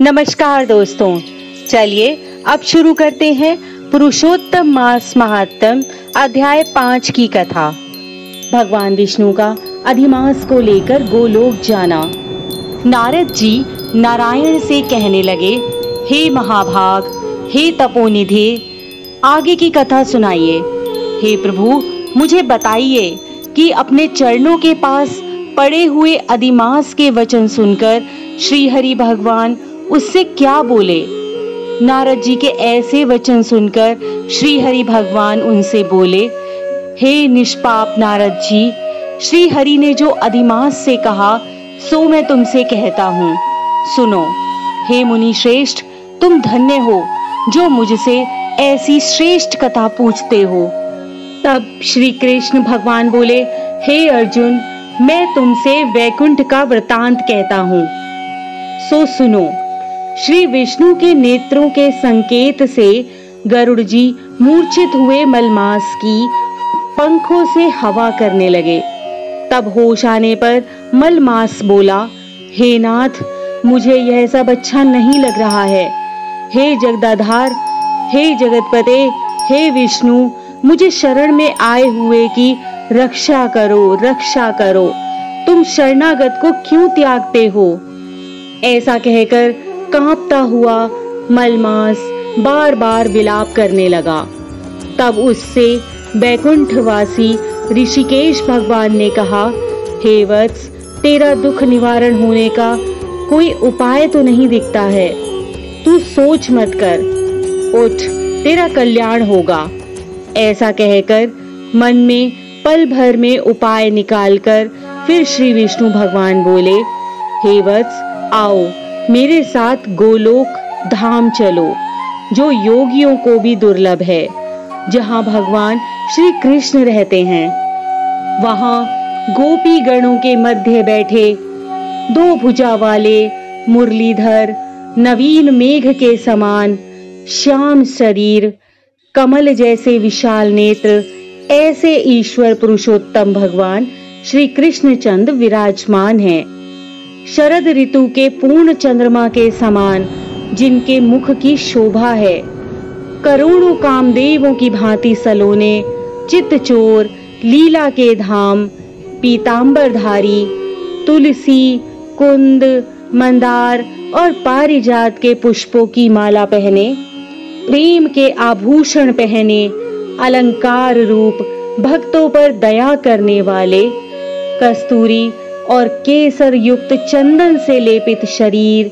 नमस्कार दोस्तों। चलिए अब शुरू करते हैं पुरुषोत्तम मास महात्म अध्याय पाँच की कथा। भगवान विष्णु का अधिमास को लेकर गोलोक जाना। नारद जी नारायण से कहने लगे, हे महाभाग, हे तपोनिधि, आगे की कथा सुनाइए। हे प्रभु, मुझे बताइए कि अपने चरणों के पास पड़े हुए अधिमास के वचन सुनकर श्री हरि भगवान उससे क्या बोले? नारद जी के ऐसे वचन सुनकर श्री हरि भगवान उनसे बोले, हे निष्पाप नारद जी श्री हरि ने जो अधिमास से कहा, सो मैं तुमसे कहता हूँ। सुनो, हे मुनि श्रेष्ठ, तुम धन्य हो, जो मुझसे ऐसी श्रेष्ठ कथा पूछते हो। तब श्री कृष्ण भगवान बोले, हे अर्जुन, मैं तुमसे वैकुंठ का वृतांत कहता हूँ। सो सुनो श्री विष्णु के नेत्रों के संकेत से गरुड़ जी मूर्छित हुए मलमास की पंखों से हवा करने लगे। तब होश आने पर मलमास बोला, हे नाथ, मुझे यह सब अच्छा नहीं लग रहा है। हे जगदाधार, हे जगतपते, हे विष्णु, मुझे शरण में आए हुए की रक्षा करो रक्षा करो। तुम शरणागत को क्यों त्यागते हो? ऐसा कहकर कांपता हुआ मलमास बार बार विलाप करने लगा। तब उससे बैकुंठवासी ऋषिकेश भगवान ने कहा, हे वत्स, तेरा दुख निवारण होने का कोई उपाय तो नहीं दिखता है। तू सोच मत कर। उठ, तेरा कल्याण होगा। ऐसा कहकर मन में पल भर में उपाय निकालकर फिर श्री विष्णु भगवान बोले, हे वत्स, आओ मेरे साथ गोलोक, धाम चलो, जो योगियों को भी दुर्लभ है, जहाँ भगवान श्री कृष्ण रहते हैं। वहाँ गोपी गणों के मध्य बैठे, दो भुजा वाले मुरलीधर, नवीन मेघ के समान, श्याम शरीर, कमल जैसे विशाल नेत्र, ऐसे ईश्वर पुरुषोत्तम भगवान श्री कृष्ण चंद विराजमान हैं। शरद ऋतु के पूर्ण चंद्रमा के समान, जिनके मुख की शोभा है। करोड़ों कामदेवों की भांति सलोने चित चोर, लीला के धाम पीताम्बरधारी तुलसी, कुंद, मंदार और पारिजात के पुष्पों की माला पहने, प्रेम के आभूषण पहने, अलंकार रूप, भक्तों पर दया करने वाले, कस्तूरी और केसर युक्त चंदन से लेपित शरीर,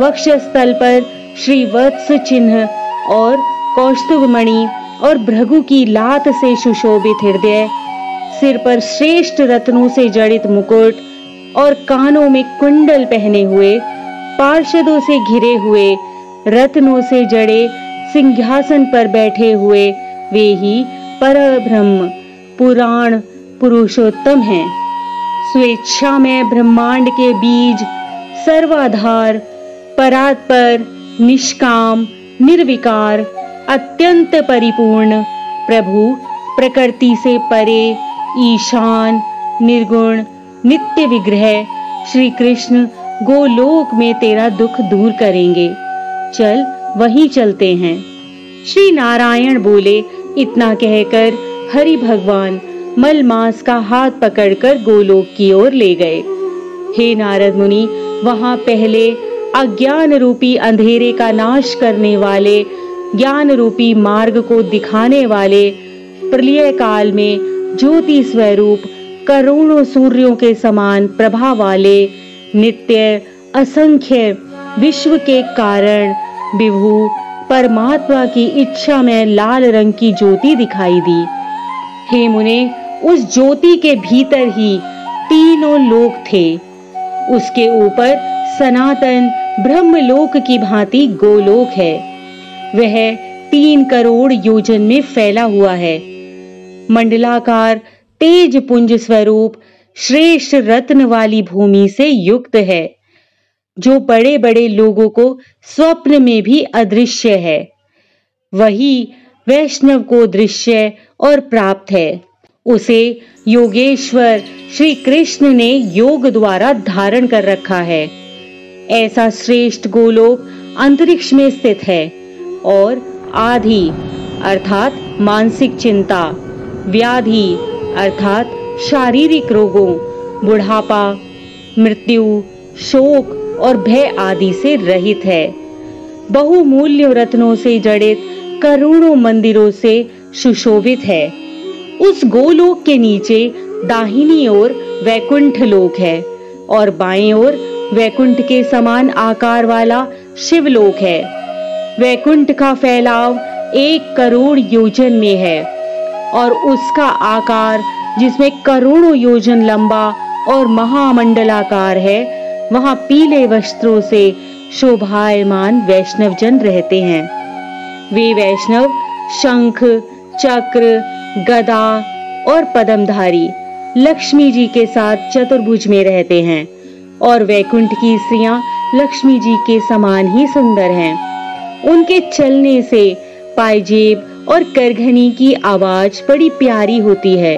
वक्षस्थल पर श्री वत्स चिन्ह और कौस्तुभ मणि और भृगु की लात से सुशोभित हृदय, सिर पर श्रेष्ठ रत्नों से जड़ित मुकुट और कानों में कुंडल पहने हुए, पार्षदों से घिरे हुए, रत्नों से जड़े सिंहासन पर बैठे हुए वे ही पर ब्रह्म पुराण पुरुषोत्तम हैं। स्वेच्छा में ब्रह्मांड के बीज सर्वाधार, परात्पर, निष्काम, निर्विकार, अत्यंत परिपूर्ण, प्रभु, प्रकृति से परे, ईशान, निर्गुण, नित्य विग्रह श्री कृष्ण गोलोक में तेरा दुख दूर करेंगे। चल, वहीं चलते हैं। श्री नारायण बोले, इतना कहकर हरि भगवान मलमास का हाथ पकड़कर गोलोक की ओर ले गए। हे नारद मुनि, वहाँ पहले अज्ञान रूपी अंधेरे का नाश करने वाले ज्ञान रूपी मार्ग को दिखाने वाले प्रलय काल में ज्योति स्वरूप करोड़ों सूर्यों के समान प्रभा वाले नित्य असंख्य विश्व के कारण विभु परमात्मा की इच्छा में लाल रंग की ज्योति दिखाई दी। हे मुने, उस ज्योति के भीतर ही तीनों लोक थे। उसके ऊपर सनातन ब्रह्मलोक की भांति गोलोक है। वह तीन करोड़ योजन में फैला हुआ है। मंडलाकार, तेज पुंज स्वरूप, श्रेष्ठ रत्न वाली भूमि से युक्त है, जो बड़े बड़े लोगों को स्वप्न में भी अदृश्य है। वही वैष्णव को दृश्य और प्राप्त है। उसे योगेश्वर श्री कृष्ण ने योग द्वारा धारण कर रखा है। ऐसा श्रेष्ठ गोलोक अंतरिक्ष में स्थित है और आधि, अर्थात मानसिक चिंता, व्याधि, अर्थात शारीरिक रोगों, बुढ़ापा, मृत्यु, शोक और भय आदि से रहित है। बहुमूल्य रत्नों से जड़ित करोड़ों मंदिरों से सुशोभित है। उस गोलोक के नीचे दाहिनी ओर वैकुंठ लोक है और बाएँ ओर वैकुंठ के समान आकार वाला शिवलोक है। वैकुंठ का फैलाव एक करोड़ योजन में है और उसका आकार, जिसमें करोड़ों योजन लंबा और महामंडलाकार है, वहाँ पीले वस्त्रों से शोभायमान वैष्णवजन रहते हैं। वे वैष्णव, शंख, चक्र, गदा और पदमधारी लक्ष्मी जी के साथ चतुर्भुज में रहते हैं और वैकुंठ की स्त्रियाँ लक्ष्मी जी के समान ही सुंदर हैं। उनके चलने से पायजेब और करघनी की आवाज़ बड़ी प्यारी होती है।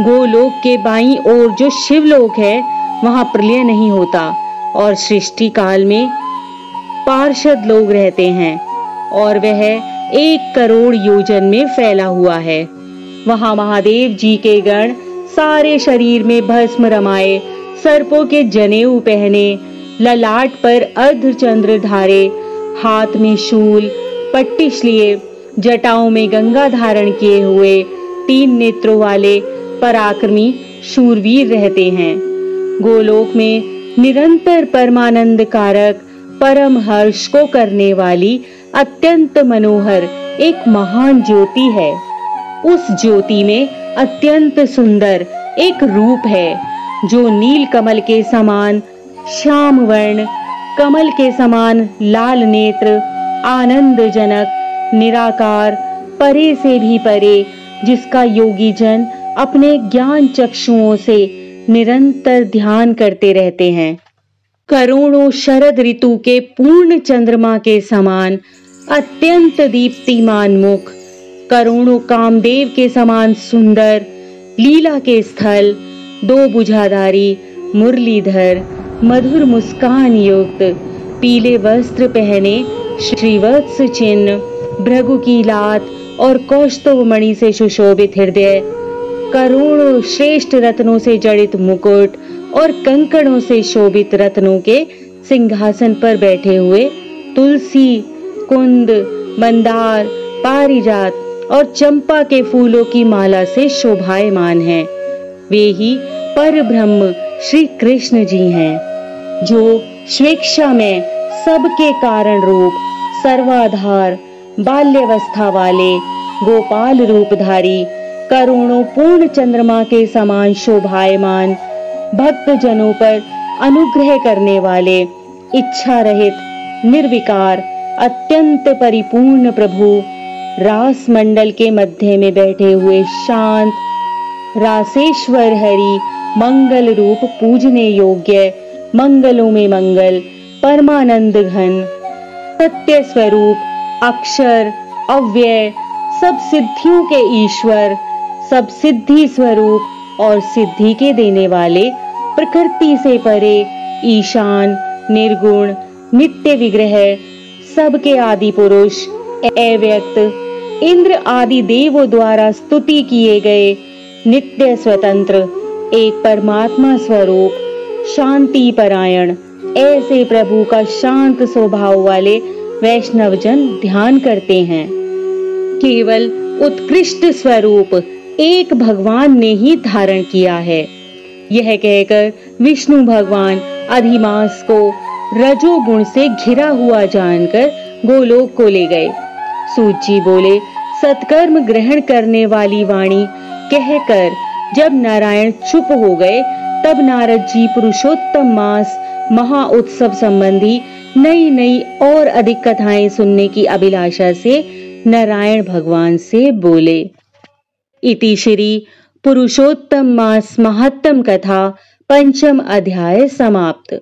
गोलोक के बाई ओर जो शिवलोक है, वहाँ प्रलय नहीं होता और सृष्टि काल में पार्षद लोग रहते हैं। और वह एक करोड़ योजन में फैला हुआ है। वहाँ महादेव जी के गण सारे शरीर में भस्म रमाए, सर्पों के जनेऊ पहने, ललाट पर अर्धचंद्र धारे, हाथ में शूल, पट्टिश लिए, जटाओं में गंगा धारण किए हुए तीन नेत्रों वाले पराक्रमी शूरवीर रहते हैं। गोलोक में निरंतर परमानंद कारक परम हर्ष को करने वाली अत्यंत मनोहर एक महान ज्योति है। उस ज्योति में अत्यंत सुंदर एक रूप है, जो नील कमल के समान श्याम वर्ण, कमल के समान लाल नेत्र आनंद जनक निराकार, परे से भी परे, जिसका योगी जन अपने ज्ञान चक्षुओं से निरंतर ध्यान करते रहते हैं। करोड़ों शरद ऋतु के पूर्ण चंद्रमा के समान, अत्यंत दीप्तिमान मुख, करोड़ों कामदेव के समान सुंदर, लीला के स्थल, दो बुझाधारी मुरलीधर, मधुर मुस्कान युक्त, पीले वस्त्र पहने श्रीवत्स चिन्ह, भृगु की लात और कौस्तव मणि से सुशोभित हृदय, करोड़ों श्रेष्ठ रत्नों से जड़ित मुकुट और कंकड़ों से शोभित रत्नों के सिंहासन पर बैठे हुए तुलसी, कुंद, मंदार, पारिजात और चंपा के फूलों की माला से शोभायमान हैं। वे ही पर ब्रह्म श्री कृष्ण जी हैं, जो स्वेच्छा में सबके कारण रूप, सर्वाधार, बाल्यवस्था वाले, गोपाल रूपधारी, करोड़ों पूर्ण चंद्रमा के समान शोभायमान भक्त जनों पर अनुग्रह करने वाले इच्छा रहित, निर्विकार, अत्यंत परिपूर्ण प्रभु, रास मंडल के मध्य में बैठे हुए शांत रासेश्वर हरि, मंगल रूप पूजने योग्य, मंगलों में मंगल, परमानंद घन, सत्य स्वरूप, अक्षर, अव्यय, सब सिद्धियों के ईश्वर, सब सिद्धि स्वरूप और सिद्धि के देने वाले प्रकृति से परे ईशान, निर्गुण, नित्य विग्रह, सबके आदि पुरुष, अव्यक्त, इंद्र आदि देवों द्वारा स्तुति किए गए नित्य स्वतंत्र, एक परमात्मा स्वरूप, शांति परायण, ऐसे प्रभु का शांत स्वभाव वाले वैष्णवजन ध्यान करते हैं। केवल उत्कृष्ट स्वरूप एक भगवान ने ही धारण किया है। यह कहकर विष्णु भगवान अधिमास को रजोगुण से घिरा हुआ जानकर गोलोक को ले गए। सूची बोले, सत्कर्म ग्रहण करने वाली वाणी कहकर जब नारायण चुप हो गए, तब नारद जी पुरुषोत्तम मास महा उत्सव संबंधी नई नई और अधिक कथाएँ सुनने की अभिलाषा से नारायण भगवान से बोले। इति श्री पुरुषोत्तम मास महत्तम कथा पंचम अध्याय समाप्त।